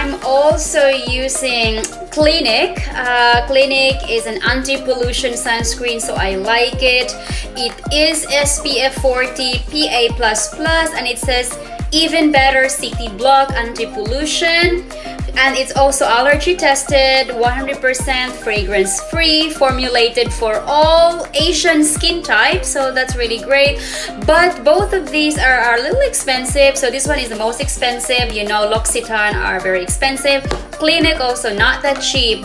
I'm also using Clinique. Uh, Clinique is an anti-pollution sunscreen, so I like it. It is SPF 40 PA++, and it says even better city block anti-pollution and it's also allergy tested 100% fragrance free formulated for all asian skin types so that's really great. But both of these are, are a little expensive so this one is the most expensive. You know l'occitane are very expensive. Clinique also not that cheap